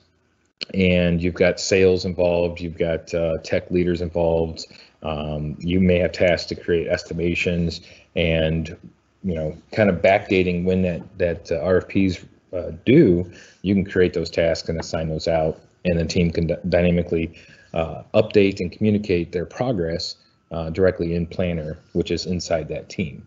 and you've got sales involved, you've got uh, tech leaders involved, um, you may have tasks to create estimations and, you know, kind of backdating when that, that uh, RFPs uh, due, you can create those tasks and assign those out and the team can dynamically uh, update and communicate their progress uh, directly in Planner, which is inside that team.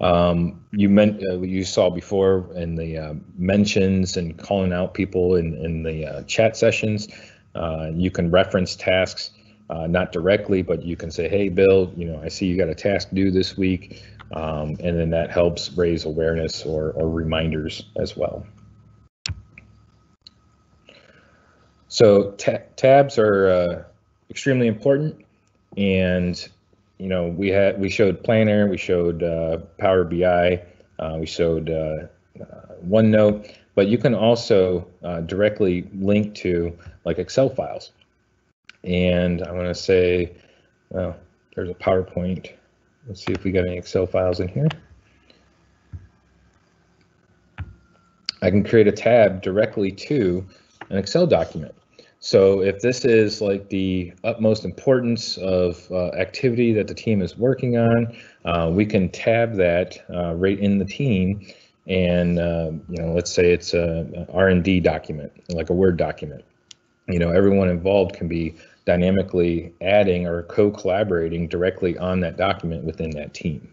Um, you meant uh, you saw before in the uh, mentions and calling out people in, in the uh, chat sessions. Uh, you can reference tasks uh, not directly, but you can say, hey, Bill, you know, I see you got a task due this week. Um, and then that helps raise awareness or, or reminders as well. So tabs are uh, extremely important. And, you know, we had we showed Planner, we showed uh, Power BI, uh, we showed uh, uh, OneNote, but you can also directly link to like Excel files. And I'm going to say, well, there's a PowerPoint. Let's see if we got any Excel files in here. I can create a tab directly to an Excel document. So if this is like the utmost importance of uh, activity that the team is working on, uh, we can tab that uh, right in the team. And, uh, you know, let's say it's a R&D document, like a Word document. You know, everyone involved can be dynamically adding or co-collaborating directly on that document within that team.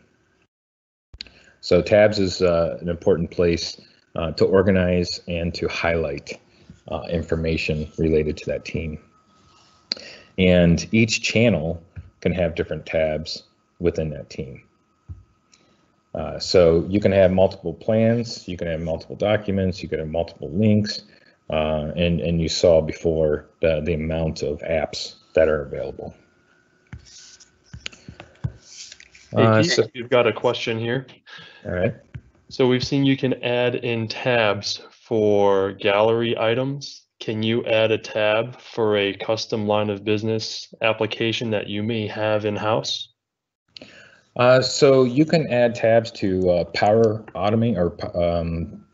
So tabs is uh, an important place uh, to organize and to highlight uh, information related to that team. And each channel can have different tabs within that team. Uh, so you can have multiple plans, you can have multiple documents, you can have multiple links, uh, and, and you saw before the, the amount of apps that are available. Hey, uh, so, you've got a question here. All right. So we've seen you can add in tabs for gallery items. Can you add a tab for a custom line of business application that you may have in-house? Uh, so you can add tabs to uh, Power Automate or um,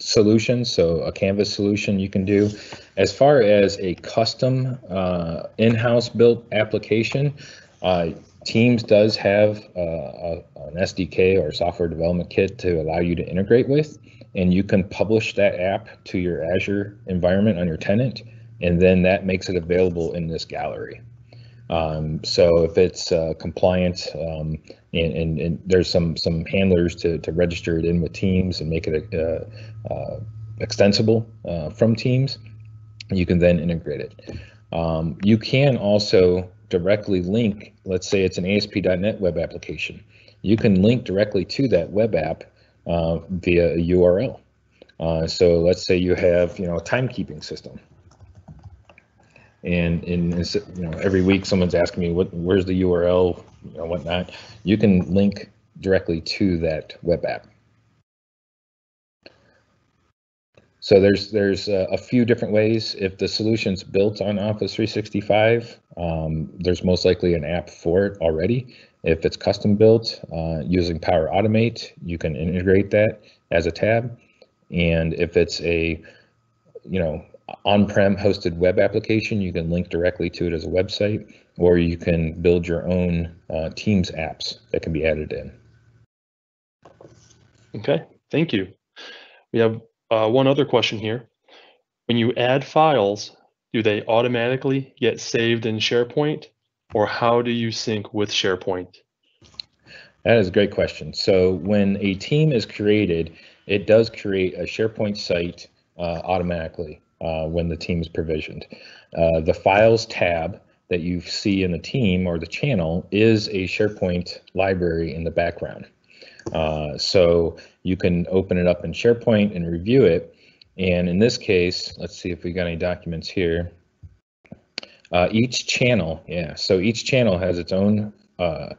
solutions. So a Canvas solution you can do. As far as a custom uh, in-house built application, uh, Teams does have uh, a, an SDK or software development kit to allow you to integrate with, and you can publish that app to your Azure environment on your tenant, and then that makes it available in this gallery. Um, so if it's uh, compliant um, and, and, and, there's some some handlers to, to register it in with Teams and make it uh, uh, extensible uh, from Teams, you can then integrate it. Um, you can also directly link, let's say it's an ASP.NET web application. You can link directly to that web app uh, via a URL. Uh, so let's say you have, you know, a timekeeping system and in you know every week someone's asking me what where's the URL you know whatnot. You can link directly to that web app. So there's there's a, a few different ways. If the solution's built on Office 365 um, there's most likely an app for it already. If it's custom built uh, using Power Automate you can integrate that as a tab. And if it's a you know on-prem hosted web application, you can link directly to it as a website, or you can build your own uh, Teams apps that can be added in. Okay, thank you. We have uh, one other question here. When you add files, do they automatically get saved in SharePoint, or how do you sync with SharePoint? That is a great question. So when a team is created, it does create a SharePoint site uh, automatically uh, when the team is provisioned. Uh, the files tab that you see in the team or the channel is a SharePoint library in the background. Uh, so you can open it up in SharePoint and review it. And in this case, let's see if we got any documents here. Uh, each channel, yeah, so each channel has its own uh,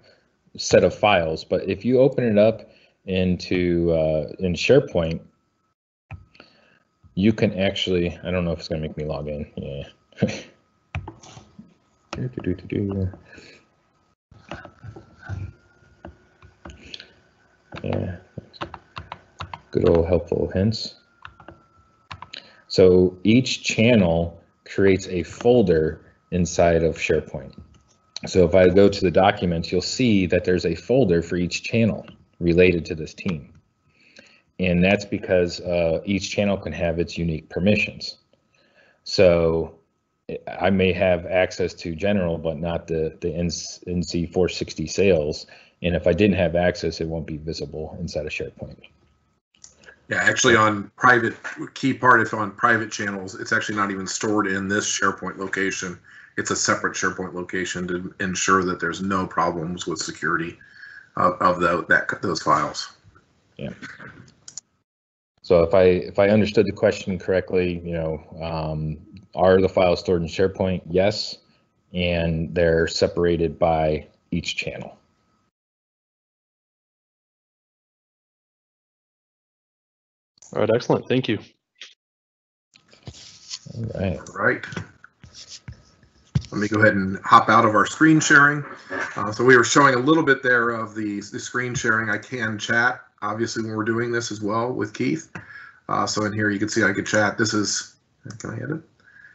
set of files, but if you open it up into uh, in SharePoint, you can actually, I don't know if it's gonna make me log in, yeah. (laughs) Do, do, do, do, Yeah, good old helpful hints. So each channel creates a folder inside of SharePoint. So if I go to the documents, you'll see that there's a folder for each channel related to this team. And that's because uh, each channel can have its unique permissions. So I may have access to general, but not the, the NC 460 sales. And if I didn't have access, it won't be visible inside of SharePoint. Yeah, actually on private, key part if on private channels, it's actually not even stored in this SharePoint location. It's a separate SharePoint location to ensure that there's no problems with security of, of the, that, those files. Yeah. So if I if I understood the question correctly, you know, um, are the files stored in SharePoint? Yes, and they're separated by each channel. All right, excellent. Thank you. All right. All right. Let me go ahead and hop out of our screen sharing. Uh, so we were showing a little bit there of the, the screen sharing. I can chat obviously when we're doing this as well with Keith. Uh, so in here you can see I could chat. This is, can I edit?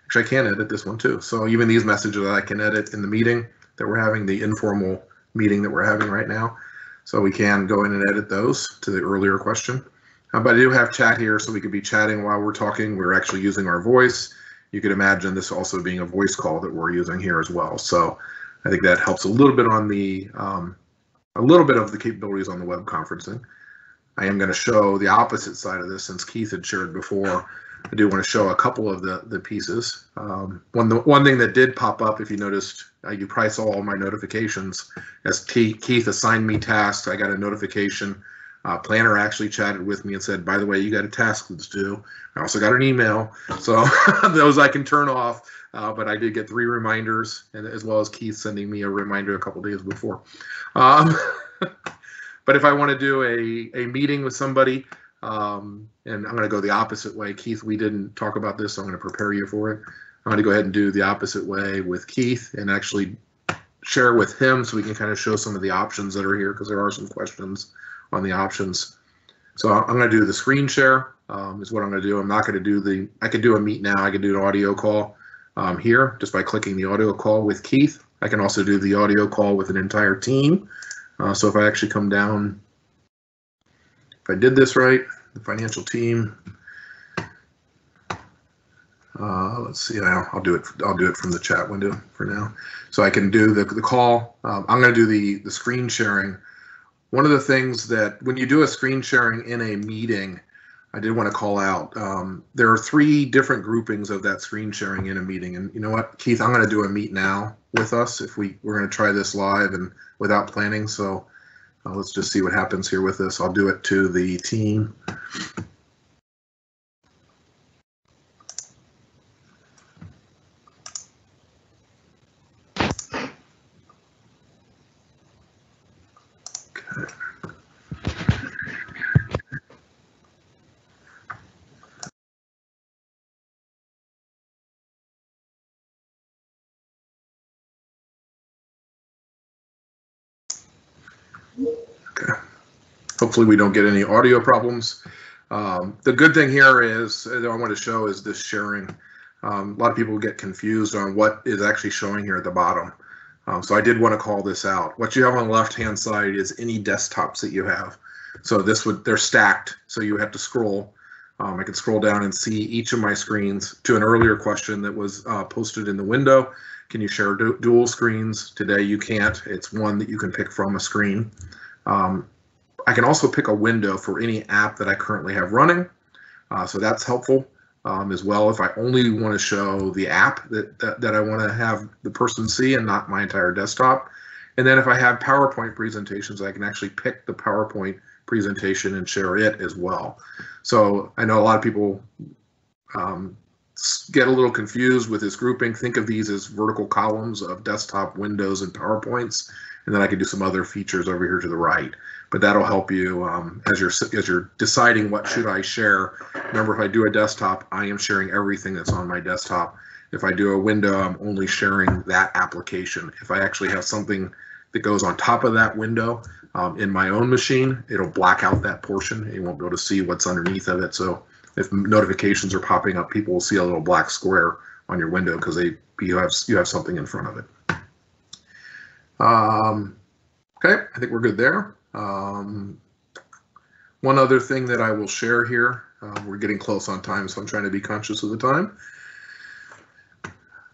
Actually, I can edit this one too. So even these messages I can edit in the meeting that we're having, the informal meeting that we're having right now. So we can go in and edit those to the earlier question. Uh, but I do have chat here so we could be chatting while we're talking. We're actually using our voice. You could imagine this also being a voice call that we're using here as well. So I think that helps a little bit on the, um, a little bit of the capabilities on the web conferencing. I am going to show the opposite side of this since Keith had shared before. I do want to show a couple of the, the pieces. Um, one, the, one thing that did pop up, if you noticed, uh, you probably saw all my notifications. As T, Keith assigned me tasks, I got a notification. Uh, Planner actually chatted with me and said, by the way, you got a task that's due. I also got an email. So (laughs) those I can turn off. Uh, but I did get three reminders, and as well as Keith sending me a reminder a couple days before. Um, (laughs) But if I want to do a, a meeting with somebody, um, and I'm going to go the opposite way, Keith, we didn't talk about this, so I'm going to prepare you for it. I'm going to go ahead and do the opposite way with Keith and actually share with him so we can kind of show some of the options that are here because there are some questions on the options. So I'm going to do the screen share um, is what I'm going to do. I'm not going to do the, I could do a meet now. I could do an audio call um, here just by clicking the audio call with Keith. I can also do the audio call with an entire team. Uh, so if I actually come down, if I did this right, the financial team, uh, let's see, I'll, I'll do it, I'll do it from the chat window for now. So I can do the, the call. Um, I'm going to do the, the screen sharing. One of the things that when you do a screen sharing in a meeting, I did want to call out. Um, there are three different groupings of that screen sharing in a meeting, and you know what, Keith, I'm going to do a meet now with us if we we're going to try this live and without planning. So uh, let's just see what happens here with this. I'll do it to the team. Hopefully we don't get any audio problems. Um, the good thing here is, that I want to show is this sharing. Um, a lot of people get confused on what is actually showing here at the bottom. Um, so I did want to call this out. What you have on the left-hand side is any desktops that you have. So this would, they're stacked, so you have to scroll. Um, I can scroll down and see each of my screens to an earlier question that was uh, posted in the window. Can you share du dual screens? Today you can't. It's one that you can pick from a screen. Um, I can also pick a window for any app that I currently have running. Uh, so that's helpful um, as well if I only want to show the app that, that, that I want to have the person see and not my entire desktop. And then if I have PowerPoint presentations, I can actually pick the PowerPoint presentation and share it as well. So I know a lot of people um, get a little confused with this grouping. Think of these as vertical columns of desktop windows and PowerPoints, and then I can do some other features over here to the right. But that'll help you um, as you're as you're deciding what should I share. Remember, if I do a desktop, I am sharing everything that's on my desktop. If I do a window, I'm only sharing that application. If I actually have something that goes on top of that window um, in my own machine, it'll black out that portion. You won't be able to see what's underneath of it. So if notifications are popping up, people will see a little black square on your window because they you have you have something in front of it. Um, okay, I think we're good there. Um, one other thing that I will share here, uh, we're getting close on time, so I'm trying to be conscious of the time.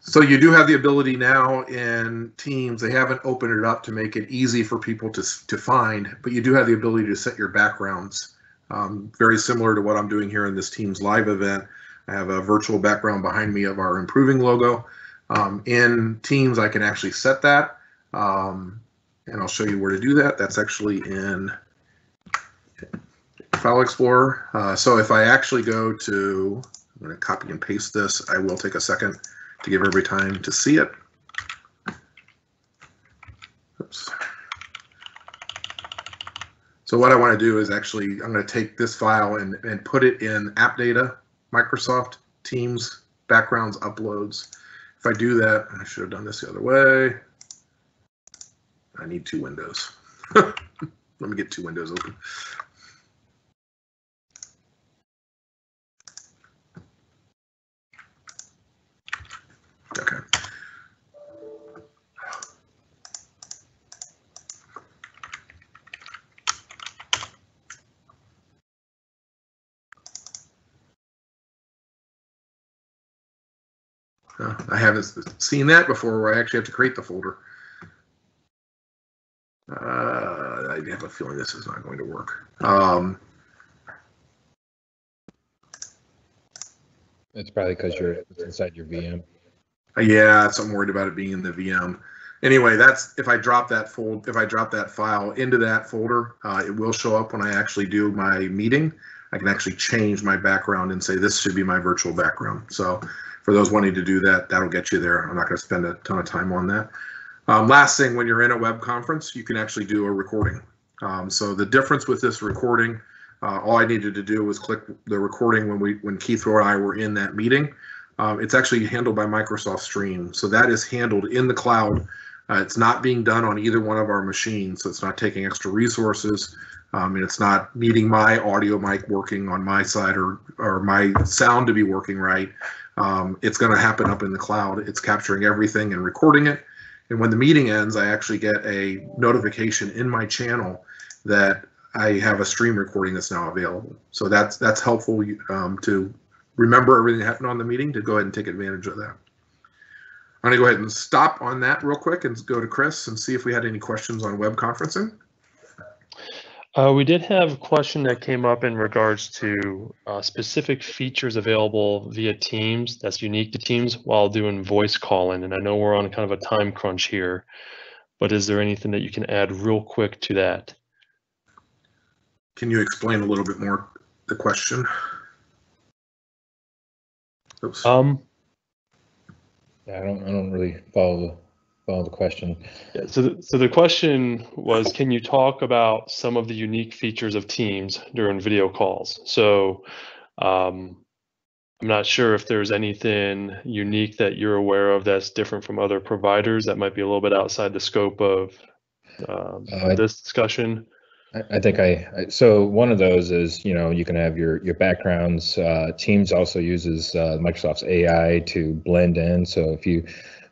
So you do have the ability now in Teams, they haven't opened it up to make it easy for people to, to find, but you do have the ability to set your backgrounds. Um, very similar to what I'm doing here in this Teams live event. I have a virtual background behind me of our improving logo. Um, in Teams, I can actually set that. Um, and I'll show you where to do that. That's actually in File Explorer. Uh, so if I actually go to, I'm going to copy and paste this. I will take a second to give everybody time to see it. Oops. So what I want to do is actually, I'm going to take this file and, and put it in App Data, Microsoft Teams, Backgrounds, Uploads. If I do that, I should have done this the other way. I need two windows. (laughs) Let me get two windows open. Okay. Uh, I haven't seen that before where I actually have to create the folder. Uh, I have a feeling this is not going to work. Um, It's probably because you're inside your VM. yeah, so I'm worried about it being in the VM. Anyway, that's if I drop that fold, if I drop that file into that folder, uh, it will show up when I actually do my meeting. I can actually change my background and say this should be my virtual background. So for those wanting to do that, that'll get you there. I'm not going to spend a ton of time on that. Um, last thing, when you're in a web conference, you can actually do a recording. Um, so the difference with this recording, uh, all I needed to do was click the recording when we when Keith or I were in that meeting. Um, it's actually handled by Microsoft Stream, so that is handled in the cloud. Uh, it's not being done on either one of our machines, so it's not taking extra resources. Um, and it's not needing my audio mic working on my side or, or my sound to be working right. Um, it's going to happen up in the cloud. It's capturing everything and recording it. And when the meeting ends, I actually get a notification in my channel that I have a stream recording that's now available. So that's that's helpful um, to remember everything that happened on the meeting to go ahead and take advantage of that. I'm going to go ahead and stop on that real quick and go to Chris and see if we had any questions on web conferencing. Uh, we did have a question that came up in regards to uh, specific features available via Teams that's unique to Teams while doing voice calling. And I know we're on kind of a time crunch here, but is there anything that you can add real quick to that? Can you explain a little bit more the question? Oops. Um, yeah, I don't, I don't really follow the follow the question. Yeah, so, the, so the question was, can you talk about some of the unique features of Teams during video calls? So um, I'm not sure if there's anything unique that you're aware of that's different from other providers that might be a little bit outside the scope of um, uh, this discussion. I, think I, I, so one of those is you know you can have your your backgrounds. Uh, Teams also uses uh, Microsoft's AI to blend in. So if you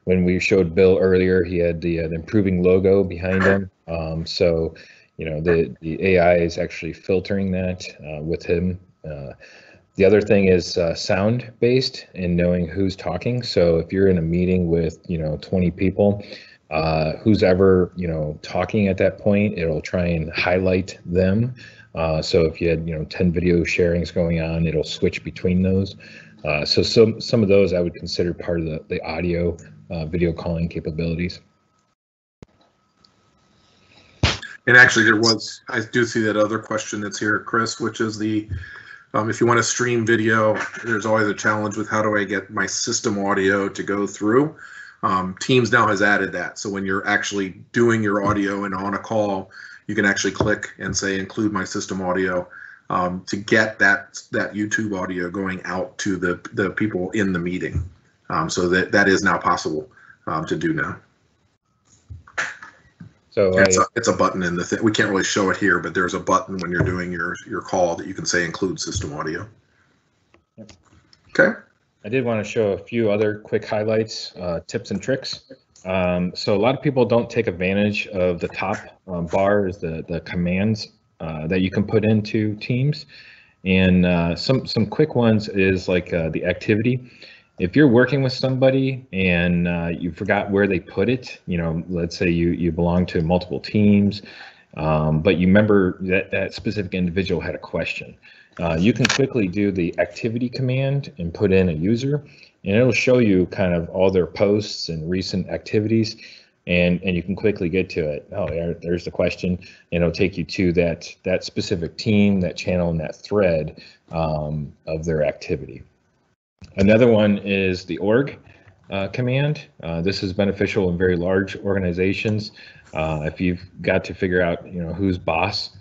when we showed Bill earlier, he had the, uh, the improving logo behind him. Um, so, you know, the, the AI is actually filtering that uh, with him. Uh, the other thing is uh, sound based and knowing who's talking. So if you're in a meeting with, you know, 20 people, uh, who's ever, you know, talking at that point, it'll try and highlight them. Uh, so if you had, you know, 10 video sharings going on, it'll switch between those. Uh, so some some of those I would consider part of the, the audio uh, video calling capabilities. And actually, there was, I do see that other question that's here, Chris, which is the, um, if you want to stream video, there's always a challenge with how do I get my system audio to go through. Um, Teams now has added that. So when you're actually doing your audio and on a call, you can actually click and say include my system audio um, to get that that YouTube audio going out to the the people in the meeting. Um, so that that is now possible um, to do now. So it's, I, a, it's a button in the thing. We can't really show it here, but there's a button when you're doing your your call that you can say include system audio. Yep. Okay. I did want to show a few other quick highlights, uh, tips and tricks. Um, so a lot of people don't take advantage of the top um, bars, the the commands uh, that you can put into Teams, and uh, some some quick ones is like uh, the activity if you're working with somebody and uh, you forgot where they put it, you know, let's say you you belong to multiple teams, um, but you remember that that specific individual had a question, uh, you can quickly do the activity command and put in a user, and it'll show you kind of all their posts and recent activities, and and you can quickly get to it. Oh, there, there's the question, and it'll take you to that that specific team, that channel, and that thread um, of their activity. Another one is the org uh, command. Uh, this is beneficial in very large organizations. Uh, if you've got to figure out, you know, whose boss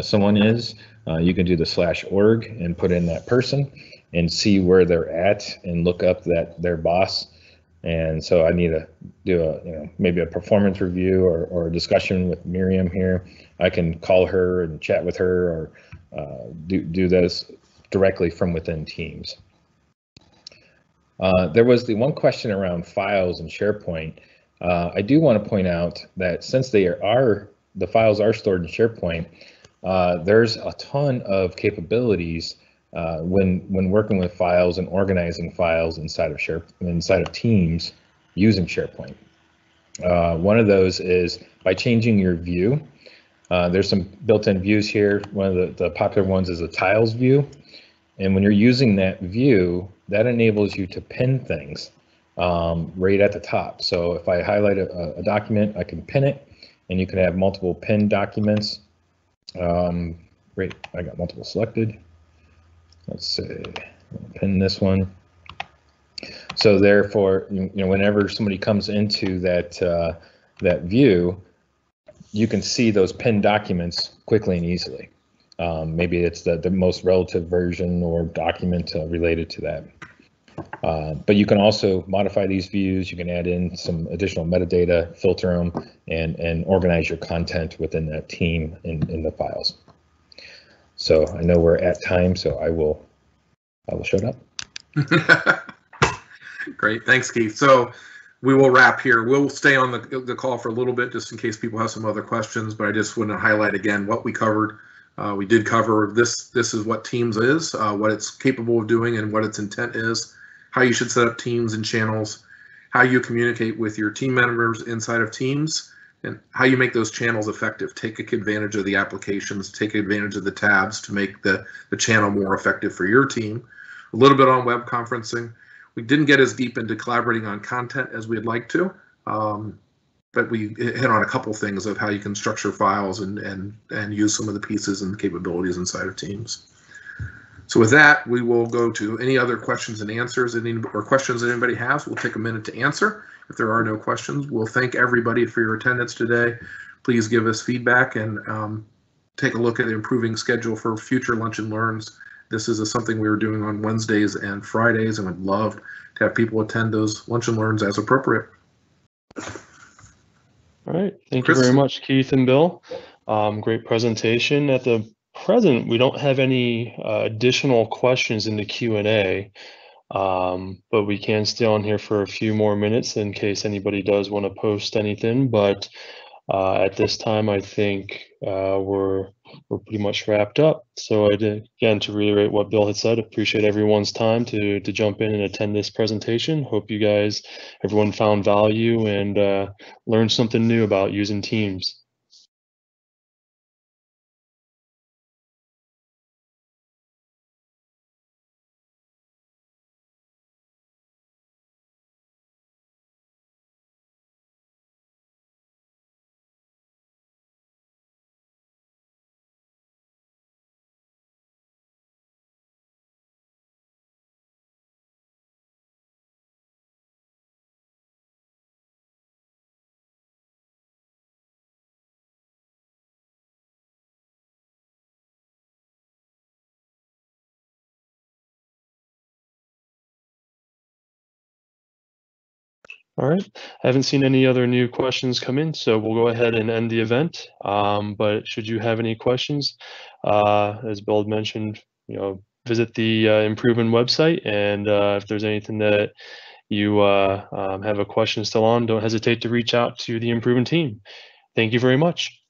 someone is, you can do the slash org and put in that person and see where they're at and look up that their boss. And so I need to do a, you know, maybe a performance review or, or a discussion with Miriam here. I can call her and chat with her or uh, do, do this directly from within Teams. Uh, there was the one question around files and SharePoint. Uh, I do want to point out that since they are, the files are stored in SharePoint, uh, there's a ton of capabilities uh, when when working with files and organizing files inside of Share inside of Teams using SharePoint. Uh, one of those is by changing your view. there's some built-in views here. One of the, the popular ones is a tiles view. And when you're using that view, that enables you to pin things um, right at the top. So if I highlight a, a, document, I can pin it and you can have multiple pinned documents. Um, great, I got multiple selected. Let's say, pin this one. So therefore, you know, whenever somebody comes into that uh, that view, you can see those pinned documents quickly and easily. Um, maybe it's the, the most relative version or document uh, related to that. Uh, but you can also modify these views. You can add in some additional metadata, filter them, and, and organize your content within that team in, in the files. So I know we're at time, so I will, I will shut up. (laughs) Great, thanks, Keith. So we will wrap here. We'll stay on the, the call for a little bit just in case people have some other questions, but I just want to highlight again what we covered. Uh, we did cover this. This is what Teams is, uh, what it's capable of doing, and what its intent is. How you should set up teams and channels, how you communicate with your team members inside of Teams, and how you make those channels effective. Take advantage of the applications, take advantage of the tabs to make the the channel more effective for your team. A little bit on web conferencing. We didn't get as deep into collaborating on content as we'd like to. Um, but we hit on a couple things of how you can structure files and and and use some of the pieces and capabilities inside of Teams. So with that, we will go to any other questions and answers any or questions that anybody has. We'll take a minute to answer. If there are no questions, we'll thank everybody for your attendance today. Please give us feedback and um, take a look at the improving schedule for future lunch and learns. This is a, something we were doing on Wednesdays and Fridays, and would love to have people attend those lunch and learns as appropriate. All right, thank Chris? you very much, Keith and Bill. Um, great presentation. At the present, we don't have any uh, additional questions in the Q and A, um, but we can stay on here for a few more minutes in case anybody does want to post anything. But uh, at this time, I think uh, we're we're pretty much wrapped up. So I did, again to reiterate what Bill had said, appreciate everyone's time to to jump in and attend this presentation. Hope you guys, everyone found value and uh, learned something new about using Teams. All right, I haven't seen any other new questions come in, so we'll go ahead and end the event. Um, but should you have any questions, uh, as Bill mentioned, you know, visit the uh, improvement website, and uh, if there's anything that you uh, um, have a question still on, don't hesitate to reach out to the improvement team. Thank you very much.